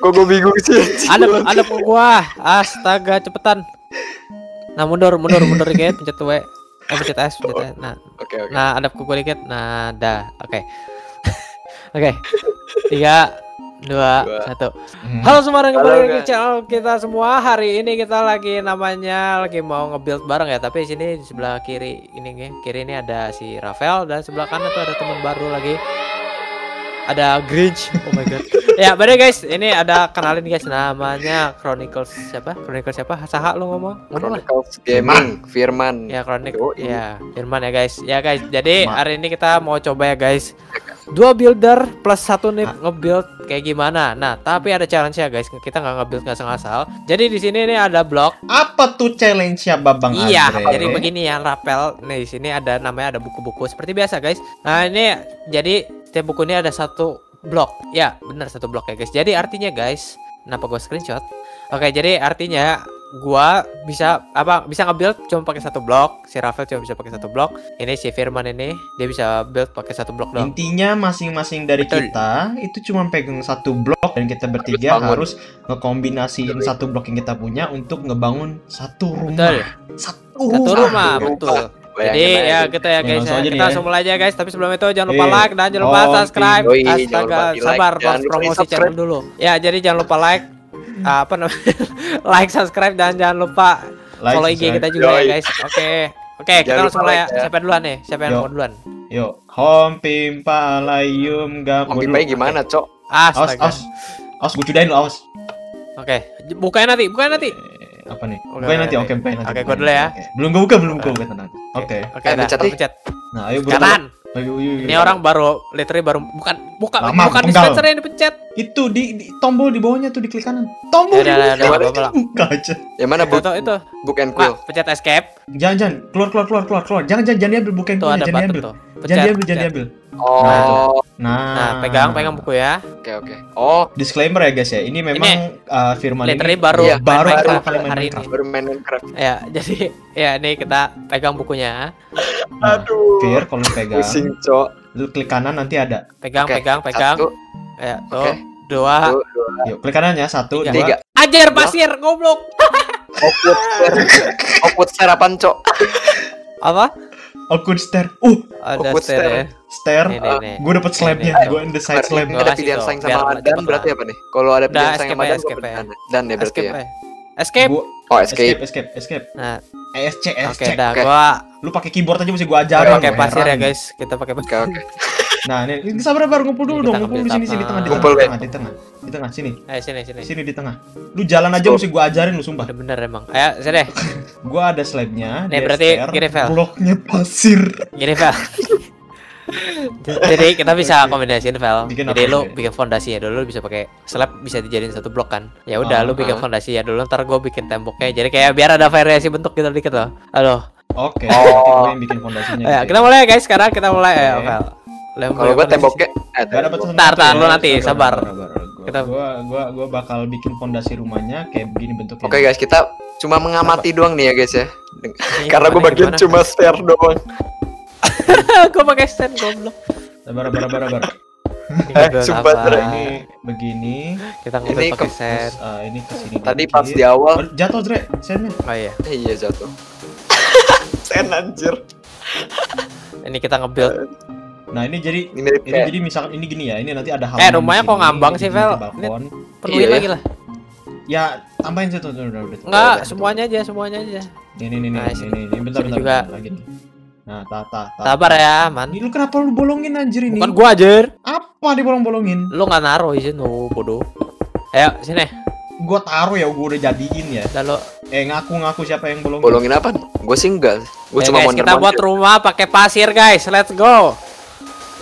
Kok gue bingung sih? Ada ada gua. Astaga, cepetan. Nah, mundur, mundur, mundur dikit, pencet W. Eh, pencet S, pencet S. Nah, Oke oke. nah ada gua dikit. Nah, dah. Oke. Oke. Tiga, dua, Dua. satu. Hmm. Halo semua dan kembali lagi channel kita semua. Hari ini kita lagi namanya lagi mau nge-build bareng ya. Tapi di sini di sebelah kiri ini nih, kiri ini ada si Rafael dan sebelah kanan tuh ada teman baru lagi. Ada Grinch. Oh my god. ya, bener guys. Ini ada kenalin guys namanya Chronicles siapa? Chronicles siapa? Saha lu ngomong? Chronicles Gaming, Firman. Ya Chronic Yoi. ya Firman ya guys ya guys jadi Ma- hari ini kita mau coba ya guys dua builder plus satu nih nge-build kayak gimana nah tapi ada challenge ya guys kita nggak nge-build ngasal-ngasal jadi di sini nih ada blok Apa tuh challenge ya Babang iya Andre? jadi begini ya rapel nih di sini ada namanya ada buku-buku seperti biasa guys nah ini jadi setiap buku ini ada satu blok. Ya benar satu blok ya guys. Jadi artinya guys kenapa gue screenshot? Oke jadi artinya gua bisa apa bisa nge-build cuma pakai satu blok. Si Rafael cuma bisa pakai satu blok. Ini si Firman ini dia bisa build pakai satu blok doang. Intinya masing-masing dari Betul. kita itu cuma pegang satu blok dan kita bertiga bangun. harus ngekombinasiin satu blok yang kita punya untuk ngebangun satu rumah. betul. Satu satu rumah. rumah Satu betul. Bayangin Jadi ya kita ya Ya, guys langsung ya. aja nih kita ya. langsung mulai aja guys. Tapi sebelum itu jangan lupa Eh, like dan jangan lupa oh, subscribe. astaga sabar lupa promosi channel dulu. Ya jadi jangan lupa like apa namanya like subscribe dan jangan lupa Like, follow IG subscribe. kita juga ya guys. Oke. Oke kita langsung mulai. ya ya. siapa duluan nih? Siapa yang Yo. mau duluan? Yuk, hom pimpa layum Pipanya gimana, Cok? Astaga. Awas. Awas gue cudain lo, awas. oke. Bukain nanti bukain nanti apa nih? Oke, bukain nanti, oke. bukain nanti. Oke, bukain gua dulu ya. Belum gue buka, belum gue buka tenang. Oke. oke dah pencet pencet Nah, ayo buru. kanan Ayo, ayo, ayo. ini orang baru literally baru bukan bukan Lama, bukan dispenser yang dipencet itu di, di tombol di bawahnya tuh di klik kanan. Tombol ya di udah udah bawahnya. Buka aja. Yang mana itu book, itu itu book and quill? pencet escape Jangan, jangan. Keluar, keluar, keluar, keluar, keluar. Jangan, jangan, jangan diambil bukan tuh ada jangan diambil. Jangan diambil, jangan diambil. Oh, Nah, Nah, pegang, pegang buku ya. oke oke. Oh, Disclaimer ya guys ya, ini memang uh, firman ini baru Iya, baru main pertama Minecraft kali main hari ini. Minecraft. baru main Minecraft. Ya, jadi ya ini kita pegang bukunya. Nah, Aduh. Fir, kalau lu pegang, Pusing, Cok. lu klik kanan nanti ada. Pegang, Oke, pegang, pegang. Satu, Ya, tuh. Oke. Dua. dua, dua, Yuk, klik kanannya satu, Tiga. dua. tiga. Ajar pasir, goblok. Output share. Output share apaan, Cok? Apa? Awkward stare. Uh, Ada Output stair ya. stare. Nih, nih, nih. Gue dapet slabnya, nih. gue in the side slab. Gua ada pilihan saing biar sama Dan berarti apa nih? Kalau ada pilihan saing escape sama Dan. Dan. Ya berarti Escape. ya. Escape. Gua Oh, escape, escape. escape, escape. Nah, ESC, ESC. oke dah gua Lu pakai keyboard aja mesti gue ajarin. pakai pasir ya, guys. Kita pakai pasir. Oke oke. Nah, ini ini sabar sabar ngumpul dulu Ini dong, ngumpul di sini sini di tengah, di tengah, Ben. di tengah, di tengah, sini. Ayo sini, sini. Sini di tengah. Lu jalan aja mesti gue ajarin lu sumpah. Bener-bener emang. Ayo, sini deh. Gua ada slabnya. Nih, berarti gini, Vel. Bloknya pasir. Gini, Vel. Jadi kita bisa kombinasiin Vel. Bikin Jadi lu bikin fondasi ya dulu lu bisa pakai slab bisa dijadiin satu blok kan. Ya udah Ah, lu bikin ah. fondasi ya dulu ntar gue bikin temboknya. Jadi kayak biar ada variasi bentuk gitu dikit loh. Halo. Oke, Oh. nanti gue yang bikin fondasinya. Ya, gitu kita mulai ya guys. Sekarang kita mulai ya Oke. Vel. Yang Kalau gua fondasi. temboknya eh tembok. Ntar, ntar, lu nanti, sabar. Gua, Kita- gua, gua, gua bakal bikin fondasi rumahnya kayak begini bentuknya. Oke guys, kita cuma mengamati doang nih ya guys ya. Karena gue bagian gimana? cuma share doang. Gua pakai stand goblok. Sabar, sabar, sabar, sabar. Ini Eh, sumpah, Ini begini. kita ini pakai ke- uh, ini ke sini. Tadi dikit. pas di awal, jatuh Dre, sandnya. Oh iya. eh, iya jatuh. Sen anjir. Ini kita nge-build. Nah ini jadi Ini mirip ini kayak jadi misalkan ini gini ya, ini nanti ada halaman. Eh, rumahnya di kok ngambang sih, Vel? balkon. Penuhin Iya, lagi lah. Ya tambahin situ tuh udah udah. Enggak, semuanya aja, semuanya aja. Ini ini ini Nah, ini ini ini bentar bentar, juga. bentar lagi nih. Nah, ta ta ta. Sabar ya, man. Ini lu kenapa lu bolongin anjir ini? Bukan gua aja. Apa dibolong-bolongin? Lu nggak naruh di sini, oh, bodoh. Ayo, sini. Gua taruh ya, gua udah jadiin ya. Lalu, Eh ngaku-ngaku siapa yang bolongin? bolongin apa? Gue sih enggak. Gue ya cuma guys, mau kita buat rumah pakai pasir, guys. Let's go.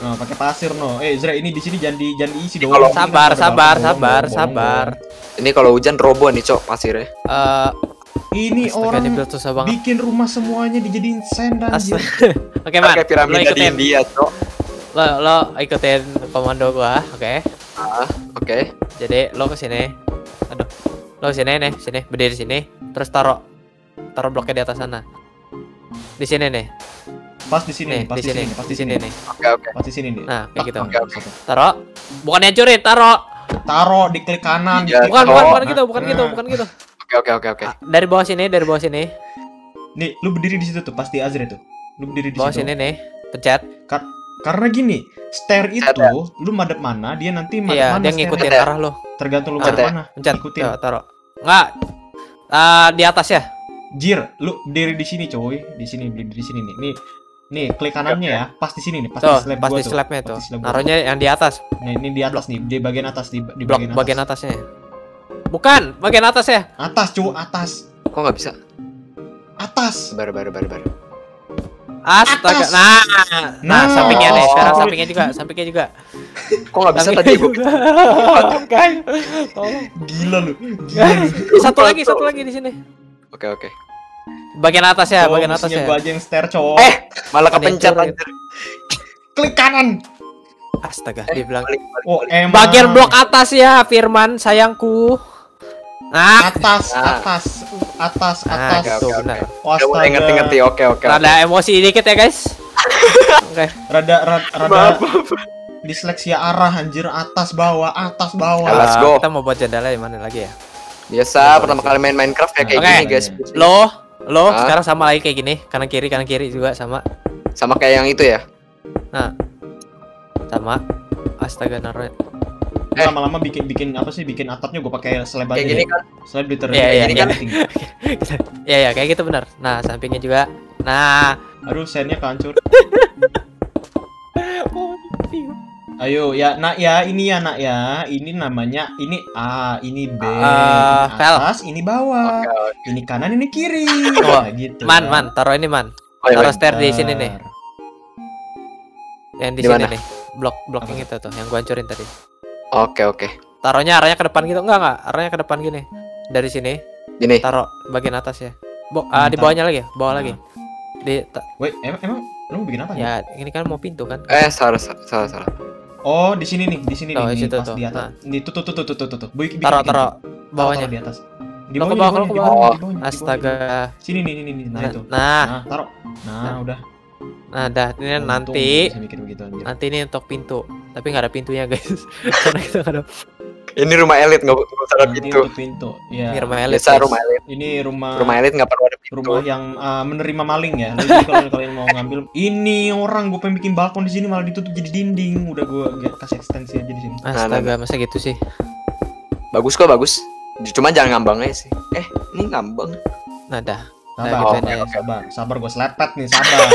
Nah, pakai pasir no. Eh, Zra ini di sini jangan di jangan diisi dong. Kalau- Ini Sabar, kan sabar, sabar, bolong, bolong, sabar. Ini kalau hujan roboh nih, Cok, pasirnya. Eh, bolong. Ini astaga, orang susah banget. bikin rumah semuanya dijadiin sand anjir. Oke, man. Kayak Lo piramida di ikutin. India, Cok. Lo, lo ikutin komando gua, oke? Ah, oke. Jadi lo ke sini. Aduh. Lo ke sini nih, sini, berdiri sini. Terus taruh taruh bloknya di atas sana. Di sini nih. Pas di sini, Nih, pas di sini, pas di sini nih. Oke, oke. Pas di sini nih. Nah, kayak gitu. Oke, oke. Taruh. Bukan hancurin, taruh. Taro di klik kanan, Iya. Bukan, bukan, bukan gitu, bukan gitu, bukan gitu. Oke oke oke oke. Ah, Dari bawah sini, dari bawah sini, Nih, lu berdiri di situ tuh, pasti Azri tuh. Lu berdiri di bawah situ. sini nih, pencet. Karena gini, stair itu ya? lu madep mana, dia nanti madep Iya, mana dia stairnya. ngikutin ya? arah lo. Tergantung lu madep ya? mana. Pencet. Ikutin. Taruh. Enggak. Ah, di atas ya. Jir, lu berdiri di sini, coy. Di sini, berdiri di sini nih. Nih, nih klik kanannya ya. Pas di sini nih, pas Tuh, di slab pas gua di tuh. slabnya Pas tuh. di slab gua. Naruhnya yang di atas, Nah, ini di atas nih, di bagian atas di, di blok bagian atas. bagian atasnya. Bukan, bagian atas ya. Atas, cuy, atas. Kok nggak bisa? Atas. Bar bar bar bar. Astaga. Atas. Nah, nah, Nah. sampingnya nih. Sekarang sampingnya juga, sampingnya juga. Kok nggak bisa tadi. Tolong. Gila lu. Gila lu. Satu lagi, satu lagi di sini. Oke oke. Bagian atas ya, Cowok, bagian atas ya. gua aja yang stair, cowok. Eh, malah kepencet anjir. Klik kanan. Astaga, Eh, dia bilang balik, balik, Oh, balik. emang. bagian blok atas ya, Firman sayangku. Nah, atas, Nah. atas, atas, nah atas. gitu oke, benar. Udah mulai Astaga. ngerti-ngerti. Oke oke. oke. Rada emosi dikit ya, guys. Oke. Rada, rada, rada maaf. disleksia arah anjir atas bawah, atas bawah. Ya, let's Ah, go. Kita mau buat jendela di mana lagi ya? Biasa pertama kali main Minecraft ya kayak Oke. gini guys. Lo, lo Hah? sekarang sama lagi kayak gini, kanan kiri kanan kiri juga sama. Sama kayak yang itu ya. Sama. Astaga naruh. Gua lama-lama bikin bikin apa sih bikin atapnya gue pakai slab aja Kayak gini deh. kan. slab di Iya, iya, ini iya. kan ya ya kayak gitu benar. Nah, sampingnya juga. Nah, aduh sennya kehancur ayo ya nak ya ini ya nak ya ini namanya ini A ini B Ah, ini atas ini bawah Oke, oke. ini kanan ini kiri Oh, Nah, gitu man, ya. man, taruh ini man. Taruh stair di sini nih. Yang di Di sini nih. Blok blok yang itu tuh, yang gua hancurin tadi. Oke oke. Taruhnya arahnya ke depan gitu. Enggak, enggak. Arahnya ke depan gini. Dari sini Gini. taruh bagian atas ya. Bo ah, di bawahnya lagi, ya? bawah Nah. lagi. Di Wait, emang, emang lu mau bikin apa nih? ya, ini kan mau pintu kan. Eh salah salah salah. Oh, di sini nih, di sini oh, nih, pas tuh. di atas. Nah. Di tuh tuh tuh tuh tuh tuh tuh. Bikin, taruh, taruh bawahnya di atas. Di bawah, bawah, di bawah. Astaga. Sini nih, nih, nih, nah, nah itu. Nah, nah taruh. Nah, nah, udah. Nah, dah ini nanti. Nanti ini untuk pintu, tapi nggak ada pintunya guys, karena kita nggak ada ini rumah elit nggak usah ada pintu. pintu. Ya. ini rumah elit. Biasa rumah elit. Ini rumah Rumah elit nggak perlu ada pintu. rumah yang uh, menerima maling ya. Jadi kalau kalian mau ngambil ini orang gue pengen bikin balkon di sini malah ditutup jadi dinding. Udah gue kasih ekstensi aja di sini. Astaga, masa gitu sih? Bagus kok bagus. Cuma jangan ngambang aja sih. Eh ini ngambang. Nah, dah. Sabar, Nah, gitu sabar, aja. sabar, sabar gue selepet nih, sabar.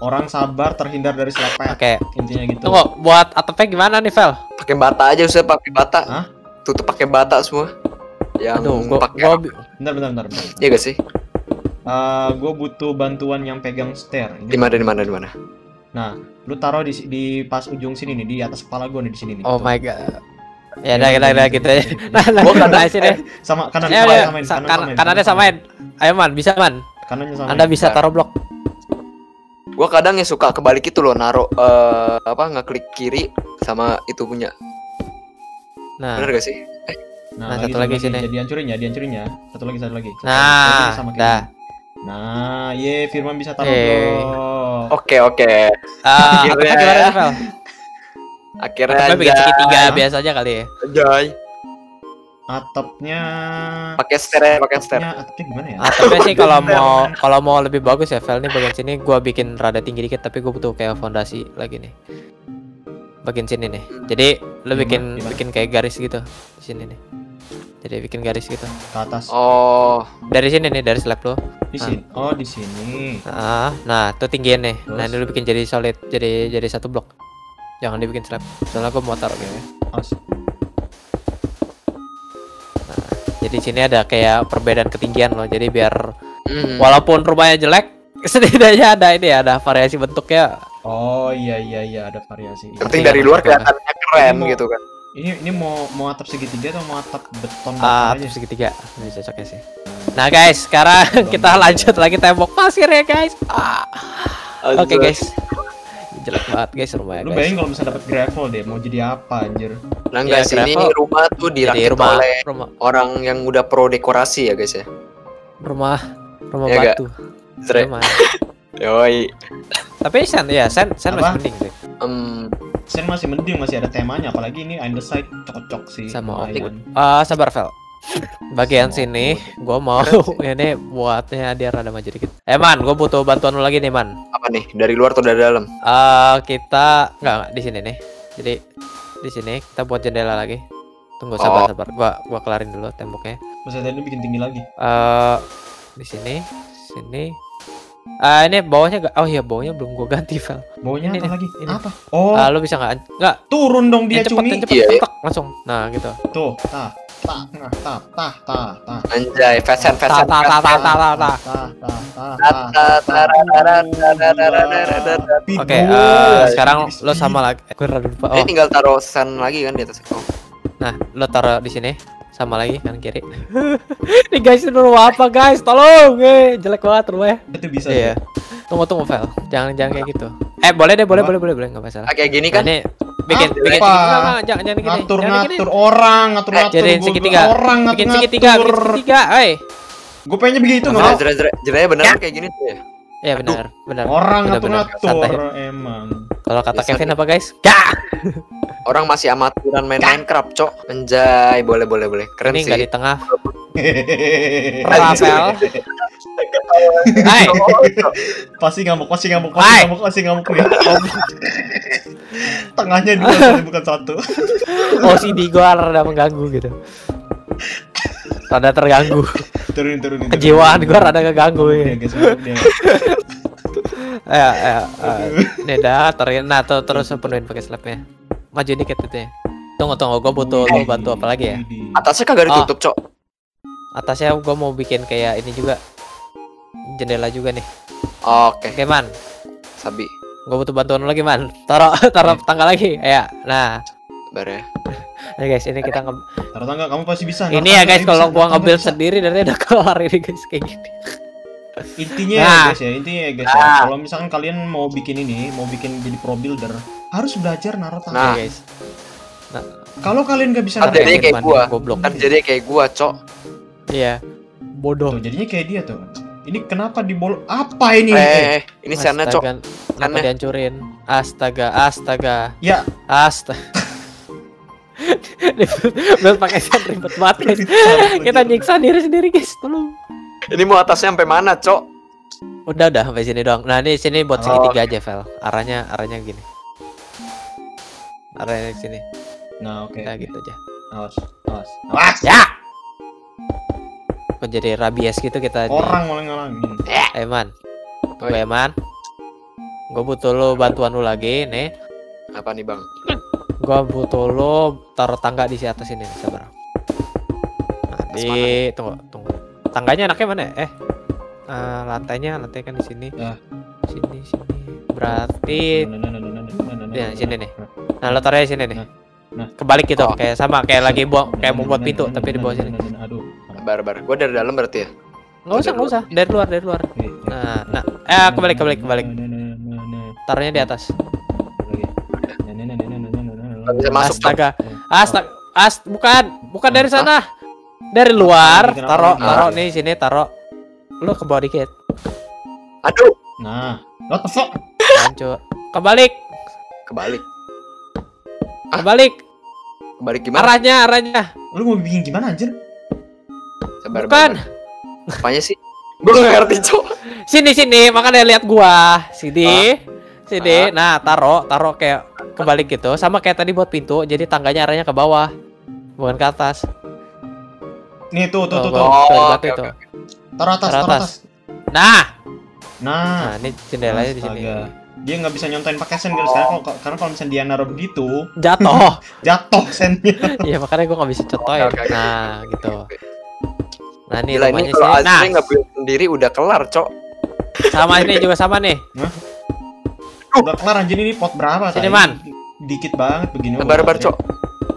Orang sabar terhindar dari selepet. Oke. Intinya gitu. Tunggu, buat atapnya gimana nih, Vel? Pakai bata aja usah pakai bata. Hah? Tutup pakai bata semua. Yang Aduh, gua, pakai gua Bentar, bentar, bentar. bentar. Iya gak sih? gue butuh bantuan yang pegang stair. Di mana di mana di mana? Nah, lu taruh di, di pas ujung sini nih, di atas kepala gue nih di sini nih. Oh Tuh. my god. Ya udah, udah, udah gitu ya. Nah, nah, Gua nah, sini. Sama kanan, Ya kanan samain, sa- kanan kan- kanannya kanan samain. Ayo man, bisa man. Kanannya samain. Anda bisa taruh blok. Gua kadang ya suka kebalik itu loh naro eh, apa ngeklik kiri sama itu punya. Nah, Bener gak sih? Nah, satu lagi sini. Jadi hancurin ya, dihancurin ya. Satu lagi, satu lagi. Satu Nah, lagi. Sama dah. gini. Nah, ye Firman bisa taruh Eh. Oke oke. Ah, Akhirnya gimana Vel? Akhirnya Atapnya bikin aja. segitiga biasa aja kali ya. Jai. Atapnya Pakai stair ya, pakai stair. atapnya, atapnya gimana ya? Atapnya sih kalau mau kalau mau lebih bagus ya, Vel nih bagian sini gua bikin rada tinggi dikit tapi gua butuh kayak fondasi lagi nih. Bagian sini nih. Jadi lu Gimana? bikin Gimana? bikin kayak garis gitu di sini nih. Jadi bikin garis gitu. Ke atas. Oh, Dari sini nih, dari slab lo. Di sini. Oh, di sini. Ah, nah, tuh tinggiin nih. Nah, Terus? ini lu bikin jadi solid, jadi jadi satu blok. Jangan dibikin slab. Soalnya gua mau taruh gini. As. Jadi sini ada kayak perbedaan ketinggian loh. Jadi biar hmm. walaupun rumahnya jelek, setidaknya ada ini ada variasi bentuknya. Oh, iya iya iya ada variasi. Penting Iya, dari luar kelihatannya keren Ini mau- gitu kan. Ini ini mau mau atap segitiga atau mau atap beton Ah, bakar aja? segitiga. Ini cocoknya sih. Nah, guys, sekarang kita lanjut lagi tembok pasir ya, guys. Ah. Oke, Anjay. guys. Jelek banget, guys, rumahnya, Lu guys. bayangin kalau misalnya dapat gravel deh, mau jadi apa anjir? Nah, Ya, enggak sih ini rumah tuh dirakit rumah oleh rumah orang yang udah pro dekorasi ya guys ya. rumah rumah Iya, nggak? batu. Zre. Rumah. Yoi. Tapi sen ya, sen sen masih Apa? mending sih. Em, Sen masih mending masih ada temanya apalagi ini Underside cocok sih Sama optik. Ah, sabar Vel. Bagian sini gua mau ini buatnya dia rada maju dikit. Eh man, gua butuh bantuan lu lagi nih man. Apa nih? Dari luar atau dari dalam? Eh kita nggak nggak, di sini nih. Jadi di sini kita buat jendela lagi. Tunggu sabar Oh. sabar. Gua gua kelarin dulu temboknya. Maksudnya tadi bikin tinggi lagi Eh di sini, sini. Ah ini bawahnya gak, oh iya bawahnya belum gua ganti Vel. baunya Ini apa nih, lagi ini. apa oh Ah lu bisa nggak? Nggak. turun dong dia cepet, cumi cepet, Iya, iya. tek, langsung. Nah gitu. tuh tah tah tah tah tah tah anjay fashion fashion ta ta ta ta ta ta Oke, eh, eh, sekarang lo sama lagi. Oh. Ini tinggal taruh sen lagi kan di atas itu. Nah, lo taruh di sini sama lagi kan kiri. Ini guys, ini rumah apa guys? Tolong, eh, jelek banget rumahnya. Itu bisa. Iya. Ya. Tunggu tunggu file. Jangan jangan kayak gitu. Eh, boleh deh, boleh boleh boleh boleh nggak masalah. Kayak gini nah, kan? Bikin Apa? bikin jangan jangan gini. ngatur jangan gini. ngatur orang ngatur ngatur Jadi gua- segitiga. orang ngatur Bikin segitiga, bikin segitiga. Eh. gue pengennya begitu nggak Jera jera jeranya bener kayak gini tuh ya. Iya benar, benar. orang Benar, ngatur benar. ngatur Santai. emang Kalau kata Biasa Kevin apa guys? Gak. Orang masih amatiran main Minecraft, Cok. Anjay, boleh boleh boleh. Keren Ini sih. enggak di tengah. Rafael. Hai. pasti ngamuk pasti ngamuk pasti ngamuk pasti ngamuk tengahnya dua bukan satu OCD gua rada mengganggu gitu. Rada terganggu. turunin turunin Kejiwaan gua rada keganggu ya. Ya, ya, dah terin. Nah, tuh, terus penuhin pakai slabnya. Maju dikit itu ya. Tunggu, tunggu, gua butuh lu bantu apa lagi ya? Atasnya kagak Oh. ditutup, Cok. Atasnya gua mau bikin kayak ini juga. Jendela juga nih. Oke, Oke, Man. sabi. Gua butuh bantuan lu lagi, Man. Taruh taruh tangga lagi. Ya. Nah, Bar ya. ini guys, ini kita nge taruh tangga kamu pasti bisa Ini ya guys, kalau gua ngambil sendiri dari udah kelar ini guys kayak gini. intinya ya Nah. guys ya intinya ya guys ya Nah. kalau misalkan kalian mau bikin ini mau bikin jadi pro builder harus belajar naruh tangga Nah. Oke, guys. kalau kalian nggak bisa naruh dia tangga kayak gua. Goblok. Kan jadi kayak gua, Cok. Iya. Bodoh. tuh jadinya kayak dia tuh ini kenapa dibol apa ini Eh, ini sana, Cok. Astaga, Kenapa Sana. dihancurin? Astaga, astaga, ya astaga. Buat pakai sen ribet banget guys. Kita nyiksa diri sendiri guys, tolong. Ini mau atasnya sampai mana, Cok? Udah udah sampai sini doang. Nah, ini sini buat Oh, segitiga aja, Vel. Arahnya arahnya gini. Arahnya ke sini. nah oke Nah, gitu aja. awas awas awas Ya. Kok jadi rabies gitu kita di- orang mulai ngalangin Eman. Tunggu Eman. Gue butuh lo bantuan lu lagi nih. Apa nih, Bang? Gua butuh lo taruh tangga di si atas ini, sabar. Nah, Atas di tunggu, tunggu. Tangganya enaknya mana? ya? Eh. eh, lantainya, lantai kan di sini. Ya. Sini, sini. Berarti Nah, nah, nah, nah, nah, nah, nah, Ya, nah, sini nah, nih. nah. nah lo taruhnya sini nih. Nah, nah. Kebalik gitu, Oh. kayak sama kayak lagi buang kayak mau Nah, buat nah, pintu nah, tapi di nah, bawah nah, sini. nah, nah, aduh Bar bar. Gua dari dalam berarti ya. Enggak usah, enggak usah. Dari luar, dari luar. Nah, nah. Eh, kebalik, kebalik, kebalik. Nah, nah, nah, Taruhnya di atas. lagi. Nggak bisa masuk. Astaga. Astaga. Ast bukan, bukan dari sana. Dari luar, taruh, Kenapa? taruh nih sini, taruh. Lu ke bawah dikit. Aduh, Nah, what the fuck? Hancur. Kebalik, kebalik. kebalik. Kebalik gimana? Arahnya, arahnya. Lu mau bikin gimana anjir? Sabar, Bukan. Apanya sih? Gua nggak ngerti, Cok. Sini sini, makanya lihat gua. Sini. Ah. Sini. Nah, taruh, taruh kayak kebalik gitu. Sama kayak tadi buat pintu, jadi tangganya arahnya ke bawah. Bukan ke atas. Nih tuh tuh tuh Tuh, Oh, batu oke, itu. oke, Taruh atas, Taruh taruh atas. Nah, Nah, nah ini jendelanya di sini. Dia nggak bisa nyontain pakai sen guys karena kalau karena kalau misalnya dia naruh begitu Jatuh. jatuh sennya. Iya, makanya gua nggak bisa contohin. Nah, gitu. Nah, ini Gila ini rumahnya kalau sini. Nah, Azri nggak build sendiri udah kelar, Cok. sama ini juga sama nih. Udah kelar anjir ini pot berapa Sini? Man. Dikit banget begini. Sabar, bar, Cok.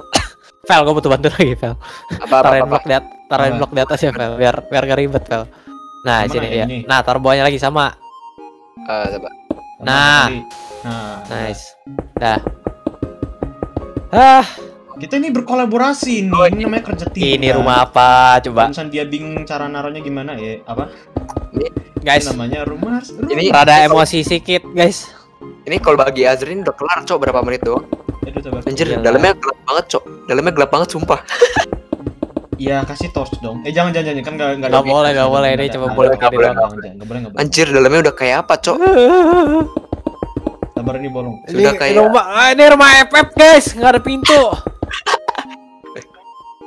Vel, gue butuh bantu lagi, Vel. Taruhin blok di atas, taruhin blok di atas ya, Vel. Biar biar gak ribet, Vel. Nah, sini ya ya. ini? Nah, taruh bawahnya lagi sama. Eh, sabar. Nah. Nah, Nice. Dah. Ah, Kita ini berkolaborasi nih. Oh, Ini namanya kerja tim. ini rumah apa? Coba, misalnya dia bingung cara naruhnya gimana ya? Apa? guys. Ini namanya rumah. Ini Rada emosi sedikit, guys. ini kalau bagi Azri ini udah kelar, Cok. Berapa menit doang? Aduh, sabar. Anjir, Iyalah. dalamnya gelap banget, Cok. Dalamnya gelap banget sumpah. Iya, kasih torch dong. Eh, jangan jangan jangan kan enggak enggak Nggak boleh, nggak boleh. Ini cuma boleh. Enggak boleh, enggak boleh. Anjir, dalamnya udah kayak apa, Cok? Sabar ini bolong. Sudah ini kayak- rumah, ah, ini rumah FF guys, nggak ada pintu.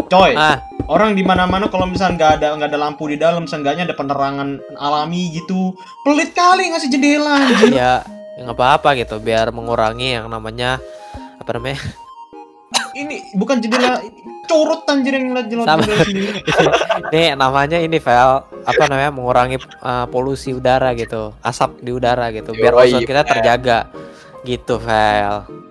Coy, Ah, orang di mana-mana kalau misalnya nggak ada nggak ada lampu di dalam, seenggaknya ada penerangan alami gitu. Pelit kali ngasih jendela anjir. ya nggak apa-apa gitu, biar mengurangi yang namanya apa namanya? Ini bukan jendela curut anjir yang ngeliat jendela sendiri. ini namanya ini Vel, apa namanya mengurangi uh, polusi udara gitu, asap di udara gitu, biar ozon kita terjaga. Gitu, Vel.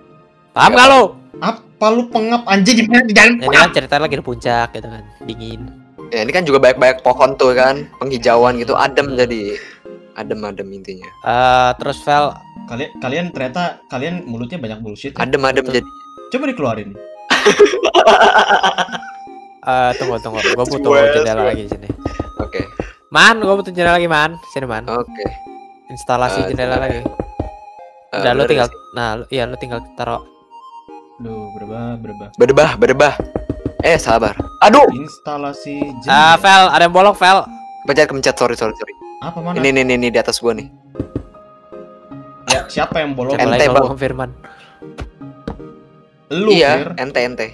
Paham nggak lo? Apa lu pengap anjir gimana di dalam? Ini kan cerita lagi di puncak gitu kan, dingin. Ya, ini kan juga banyak-banyak pohon tuh kan, penghijauan gitu, adem jadi. Adem-adem intinya. Eh, terus Vel, Kalian kalian ternyata kalian mulutnya banyak bullshit. Ya? Adem-adem jadi. Coba dikeluarin. eh tunggu tunggu, gue butuh jendela lagi di sini. Oke. Man, gue butuh jendela lagi man, sini man. Oke. Instalasi Eh, jendela lagi. Eh, Udah lu tinggal, sih. nah lu- iya lu tinggal taruh. Duh, berubah berubah. Berdebah, berdebah. Eh, sabar. Aduh, Instalasi Ah, jendela. Vel, ada yang bolong Vel. pencet kemencet sorry sorry sorry. Apa mana? Ini nih nih di atas gua nih. Ya, siapa yang bolong? Ente, Bang. Firman? Lu, iya, Fir. ente ente.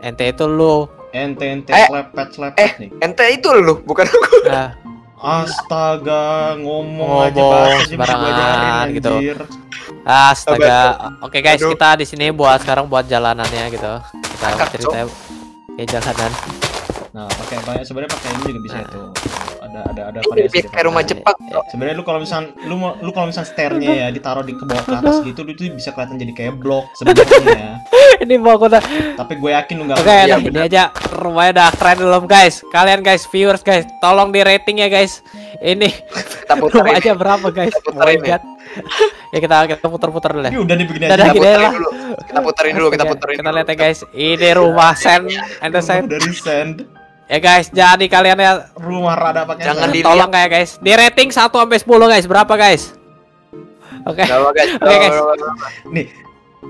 Ente itu lu. Ente ente Eh, lepet lepet eh. nih. Ente itu lu, bukan aku. Nah, Astaga, ngomong, aja Ngomong bahasa aja bisa sembarangan gitu. anjir. Astaga. Oke guys, Aduh. kita di sini buat sekarang buat jalanannya gitu. Kita Akak, cerita ya jalanan. Nah, pakai banyak sebenarnya pakai ini juga bisa Nah. itu. Ada ada ada Ini variasi. kayak rumah Nah, Jepang. ya. Sebenarnya lu kalau misal lu mau lu kalau misal stairnya ya ditaruh di ke bawah ke atas gitu, lu tuh bisa kelihatan jadi kayak blok sebenarnya. ini mau aku udah. Tapi gue yakin lu nggak Oke, iya, nah, ini aja rumahnya udah keren belum guys? Kalian guys, viewers guys, tolong di rating ya guys. Ini rumah ini. aja berapa guys? Oh my ya. god. ya kita kita putar-putar dulu ya. Ini udah dibikin aja. Kita puterin lah. dulu. Kita puterin dulu, kita puterin. Kita lihat ya guys. Ini rumah sen and the sen. dari sand. Ya guys, jadi kalian ya Rumah rada pakai Jangan sand. di- tolong kayak guys. Di rating 1 sampai 10 guys. Berapa guys? Oke. Guys. Oke, guys. Nih,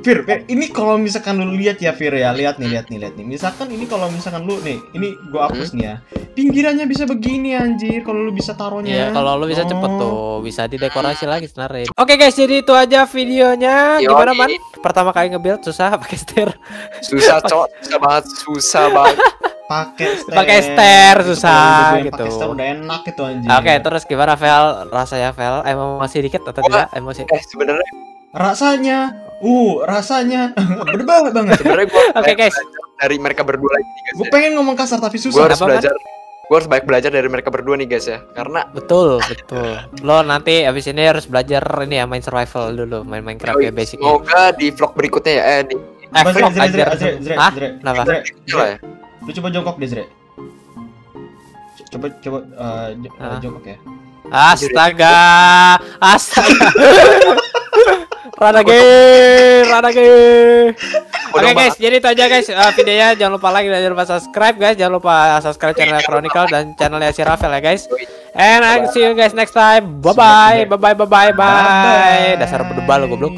Fir, Fir, ini kalau misalkan lu lihat ya Fir ya, lihat nih, lihat nih, lihat nih. Misalkan ini kalau misalkan lu nih, ini gua hapus nih ya. Pinggirannya bisa begini anjir, kalau lu bisa taruhnya. Ya, kalau lu bisa cepet Oh. tuh, bisa didekorasi lagi sebenarnya. Oke guys, jadi itu aja videonya. Yoi. Gimana man? Pertama kali nge-build susah pakai stair. Susah, cok. Susah banget, susah banget. Pakai stair. Pakai stair, susah, gue gitu. Pakai stair udah enak itu anjir. Oke, terus gimana Vel? Rasanya Vel? Emosi dikit atau Wah. tidak? Emosi. Eh, sebenarnya Rasanya, uh, rasanya berbeda banget. sebenarnya gua Oke, banyak guys. dari mereka berdua lagi nih, guys. Gue ya. pengen ngomong kasar tapi Gua susah. harus Apa, Man? belajar. Gua harus banyak belajar dari mereka berdua nih, guys ya. Karena Betul, betul. Lo nanti abis ini harus belajar ini ya main survival dulu, main Minecraft ya basicnya. semoga di vlog berikutnya ya, eh di Eh, vlog aja. Zre, Kenapa? Ya. Lu coba jongkok deh, Zre. Coba coba uh, jongkok ya. Astaga, astaga. Rada gay. Oke Bodoh guys, jadi itu aja guys uh, videonya. Jangan lupa like dan jangan lupa subscribe guys. Jangan lupa subscribe channel Chronicle dan channelnya si Rafael ya guys. And I see you guys next time. Bye bye, bye bye, bye bye, bye. Dasar berdebal lo goblok.